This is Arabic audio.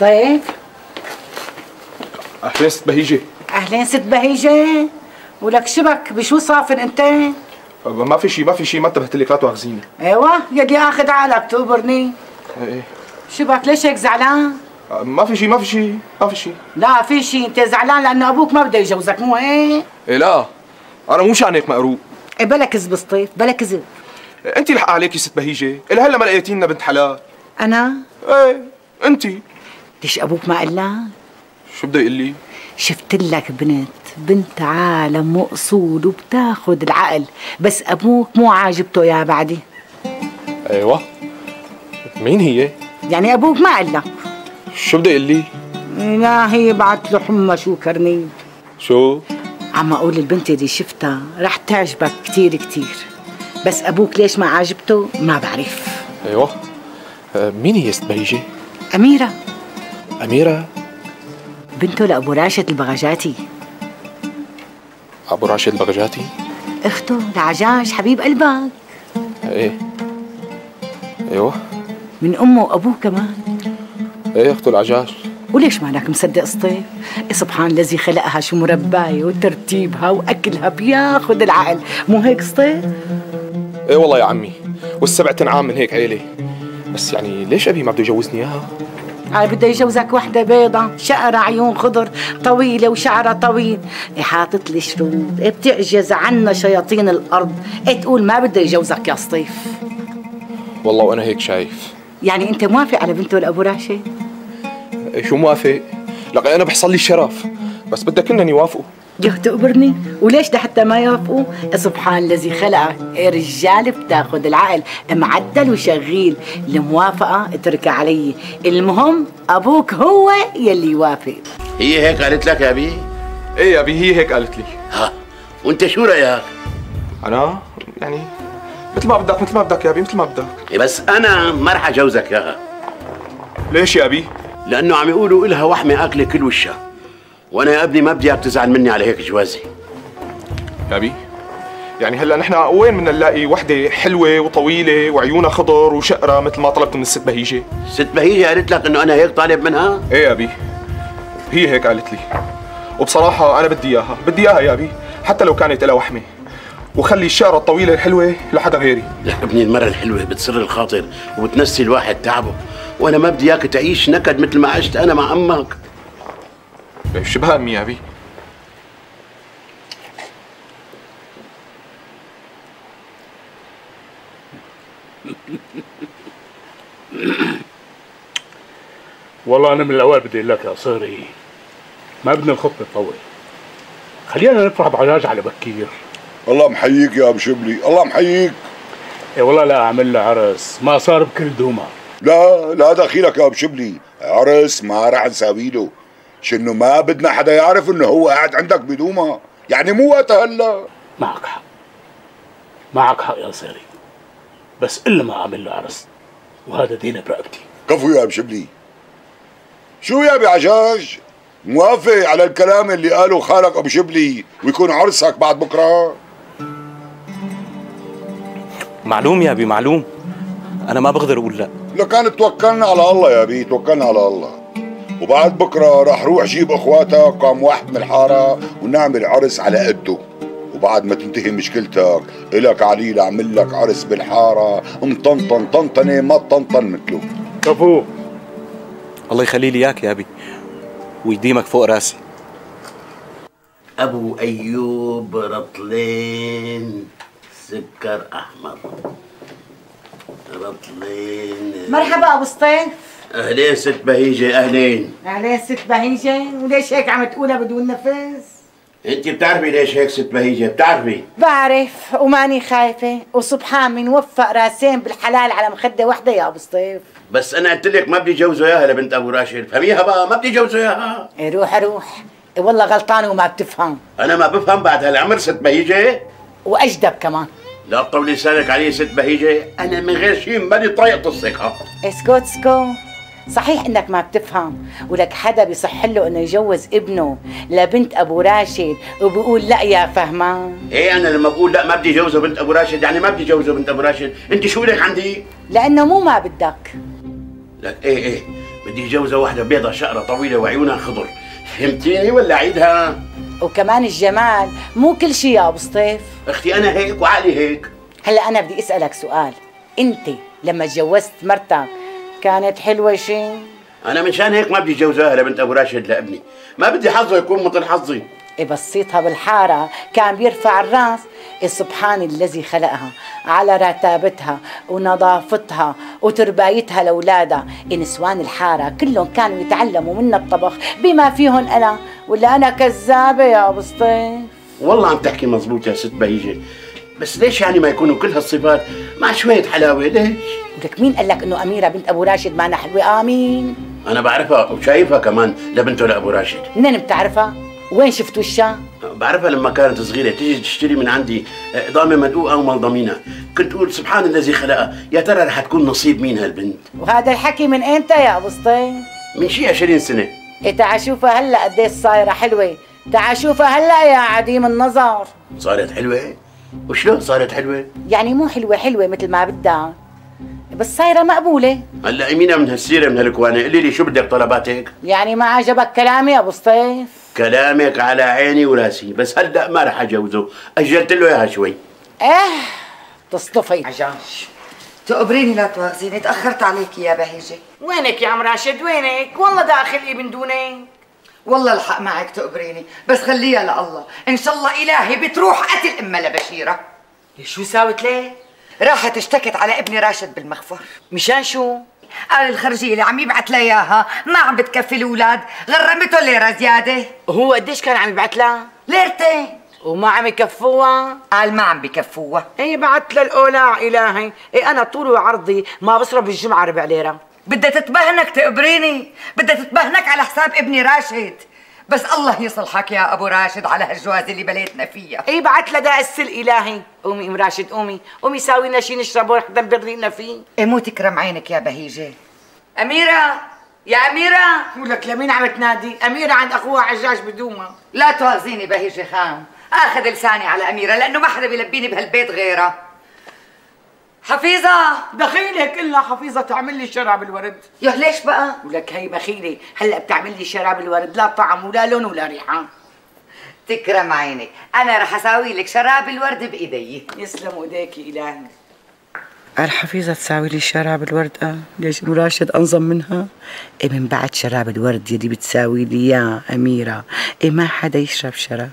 سطيف أهلين ست بهيجة. أهلين ست بهيجة. ولك شبك بشو صافن أنت؟ ما في شيء ما في شيء ما انتبهت لك لا تواخذيني. أيوه يلي آخذ عقلك تقبرني إيه شبك ليش هيك زعلان؟ ما في شيء ما في شيء ما في شيء لا في شيء أنت زعلان لأنه أبوك ما بده يجوزك مو هيك إيه لا. أنا مو مشان هيك مقروب إيه بلا كذب سطيف بلا كذب. انت الحق عليكي ست بهيجة؟ إلى هلا ما لقيتي لنا بنت حلال. أنا؟ إيه انت ليش أبوك ما قال لك شو بده يقول لي؟ شفت لك بنت بنت عالم واصول وبتاخذ العقل بس أبوك مو عاجبته يا بعدي. أيوه. مين هي؟ يعني أبوك ما قال لك. شو بده يقول لي؟ لا هي بعت له حمى شو كرني شو؟ عم أقول البنت اللي شفتها رح تعجبك كتير كتير بس أبوك ليش ما عاجبته؟ ما بعرف. أيوه. آه، مين هي ست بهيجه أميرة. أميرة؟ بنته لأبو راشد البغجاتي. أبو راشد البغجاتي؟ أخته لعجاج حبيب قلبك. إيه. أيوه. من امه وأبوه كمان. إيه أخته العجاج وليش مالك مصدق سطيف؟ إيه سبحان الذي خلقها شو مرباية وترتيبها وأكلها بياخد العقل. مو هيك سطيف؟ إيه والله يا عمي والسبع تنعام من هيك عيلة. بس يعني ليش أبي ما بده يجوزني إياها؟ هاي بده يجوزك وحدة بيضة شقرة عيون خضر طويلة وشعرها طويل. إيه حاطط لي شروط إيه بتعجز عنا شياطين الأرض؟ إيه تقول ما بده يجوزك يا سطيف؟ والله وأنا هيك شايف. يعني أنت موافق على بنته لأبو راشد؟ شو موافق؟ لقد أنا بحصل لي الشرف بس بدك انني يوافقوا. جه تقبرني وليش لحتى ما يوافقوا؟ سبحان الذي خلقك رجال بتاخذ العقل معدل وشغيل الموافقة اتركها علي. المهم أبوك هو يلي يوافق. هي هيك قالت لك يا بي إيه يا أبي هي هيك قالت لي. ها وأنت شو رأيك؟ أنا؟ يعني مثل ما بدك مثل ما بدك يا أبي مثل ما بدك. إيه بس أنا ما رح أجوزك اياها ليش يا أبي؟ لأنه عم يقولوا إلها وحمة أكلة كل وشها. وأنا يا ابني ما بدي اياك تزعل مني على هيك جوازي يا ابي يعني هلا نحن وين بدنا نلاقي وحدة حلوة وطويلة وعيونها خضر وشقرة مثل ما طلبت من الست بهيجة؟ ست بهيجة قالت لك إنه أنا هيك طالب منها؟ إيه يا أبي. هي هيك قالت لي. وبصراحة أنا بدي إياها. بدي إياها يا أبي حتى لو كانت لها وحمة. وخلي الشقره الطويلة الحلوة لحدا غيري. لك ابني المرة الحلوة بتسر الخاطر وبتنسي الواحد تعبه. وأنا ما بدي إياك تعيش نكد مثل ما عشت أنا مع أمك. شبه امي يا ابي والله أنا من الأول بدي أقول لك يا صهري ما بدنا نخط نطول خلينا نفرح بعلاج على بكير. الله محييك يا أبو شبلي الله محييك. اي والله لا أعمل له عرس ما صار بكل دوما. لا لا دخيلك يا أبو شبلي عرس ما راح نساوي له. شنو ما بدنا حدا يعرف إنه هو قاعد عندك بدوما يعني مو وقتها هلا. معك حق. معك حق يا صهري بس إلا ما أعمل له عرس. وهذا دين برقبتي. كفو يا أبو شبلي. شو يا ابي عجاج؟ موافق على الكلام اللي قاله خالك أبو شبلي ويكون عرسك بعد بكرة؟ معلوم يا أبي معلوم. أنا ما بقدر أقول لا. لكان توكلنا على الله يا بي توكلنا على الله. وبعد بكرة راح روح جيب اخواتك كم واحد من الحارة ونعمل عرس على قده. وبعد ما تنتهي مشكلتك إلك علي اعمل لك عرس بالحارة مطنطن طنطنة ما تطنطن مثله. كفو الله يخلي لي إياك يا أبي. ويديمك فوق رأسي. أبو أيوب رطلين سكر أحمر. رطلين. مرحبا أبو سطيف. أهلين ست بهيجة أهلين. عليه ست بهيجة؟ وليش هيك عم تقولها بدون نفس؟ أنت بتعرفي ليش هيك ست بهيجة؟ بتعرفي؟ بعرف وماني خايفة وسبحان من وفق راسين بالحلال على مخدة وحدة يا أبو سطيف. بس أنا قلت لك ما بدي جوزه اياها لبنت أبو راشد. فهميها بقى ما بدي جوزه اياها إيه روح روح. إيه والله غلطانة وما بتفهم. أنا ما بفهم بعد هالعمر ست بهيجة. وأجدب كمان. لا تطول لسانك علي ست بهيجة. أنا من غير شيء ماني طايق الثقه اسكت اسكت. صحيح إنك ما بتفهم ولك حدا بيصح له إنه يجوز ابنه لبنت أبو راشد وبيقول لأ يا فهمان. إيه أنا لما بقول لأ ما بدي جوزه بنت أبو راشد يعني ما بدي جوزه بنت أبو راشد. أنت شو لك عندي؟ لأنه مو ما بدك. لك إيه إيه. بدي اتجوزها واحدة بيضة شقرة طويلة وعيونها خضر. فهمتيني ولا عيدها؟ وكمان الجمال مو كل شيء يا أبو سطيف. أختي أنا هيك وعقلي هيك. هلأ أنا بدي أسألك سؤال. أنت لما تجوزت مرتك كانت حلوة شيء أنا منشان هيك ما بدي اتجوزها لبنت أبو راشد لأبني. ما بدي حظه يكون مثل حظي. إيه بصيتها بالحارة كان بيرفع الراس. إيه سبحان الذي خلقها على رتابتها ونظافتها وتربايتها لأولادها. إيه نسوان الحارة كلهم كانوا يتعلموا منا الطبخ. بما فيهم أنا ولا أنا كذابة يا أبو والله عم تحكي مزبوط يا ست بهيجة. بس ليش يعني ما يكونوا كل هالصفات مع شوية حلاوة؟ ليش؟ ولك مين قال لك إنه أميرة بنت أبو راشد ما حلوة؟ آمين. أنا بعرفها وشايفها كمان لبنته لأبو راشد. منين بتعرفها؟ وين شفت وشها؟ بعرفها لما كانت صغيرة تيجي تشتري من عندي ضامة مدقوقة وملضمينة. كنت أقول سبحان الذي خلقها يا ترى رح تكون نصيب مين هالبنت؟ وهذا الحكي من إمتى يا أبو سطيف؟ من شي 20 سنة؟ إيه تعا شوفها هلأ قديش صايرة حلوة. تعا شوفها هلأ يا عديم النظر. صارت حلوة؟ وشلون صارت حلوة؟ يعني مو حلوة حلوة مثل ما بدها. بس صايرة مقبولة. هلا يمينها من هالسيرة من هالكوانة؟ قولي لي شو بدك طلباتك؟ يعني ما عجبك كلامي يا أبو سطيف؟ كلامك على عيني وراسي بس هلأ ما رح أجوزه. أجلت له إياها شوي. إيه تصطفي. عجاج تقبريني لا تواخذيني تأخرت عليكي يا بهيجة. وينك يا عم راشد؟ وينك؟ والله داخل من دونك والله الحق معك تقبريني بس خليها لله إن شاء الله إلهي بتروح قتل أمها لبشيرة شو ساوت ليه؟ راحت اشتكت على ابني راشد بالمخفر مشان شو؟ قال الخرجية اللي عم يبعت لها إياها ما عم بتكفي الأولاد غرمته ليرة زيادة وهو قديش كان عم يبعت لها؟ ليرتين وما عم يكفوها؟ قال ما عم بكفوها إيه بعت لها الاولى إلهي إيه أنا طولي وعرضي ما بصرف بالجمعة ربع ليرة بدها تتبهنك تقبريني بدها تتبهنك على حساب ابني راشد. بس الله يصلحك يا أبو راشد على هالجواز اللي بليتنا فيها. إيه بعت لها داس الالهي قومي أم راشد قومي. قومي ساوي لنا شي نشربه ونحن نبرينا فيه. إيه مو تكرم عينك يا بهيجة. أميرة يا أميرة. ولك لمين عم تنادي؟ أميرة عند أخوها عجاج بدوما لا تواخذيني بهيجة خان. آخذ لساني على أميرة لأنه ما حدا بيلبيني بهالبيت غيرها. حفيظة! دخيلة كلها حفيظة تعمل لي شراب الورد. يا ليش بقى؟ ولك هي بخيلة هلأ بتعمل لي شراب الورد لا طعم ولا لون ولا ريحة. تكرم عينك أنا رح أساوي لك شراب الورد بإيدي. يسلم ايديكي إلهي. الحفيظة تساوي لي شراب الورد. آه ليش راشد أنظم منها؟ إيه من بعد شراب الورد يلي بتساوي لي يا أميرة. إيه ما حدا يشرب شراب.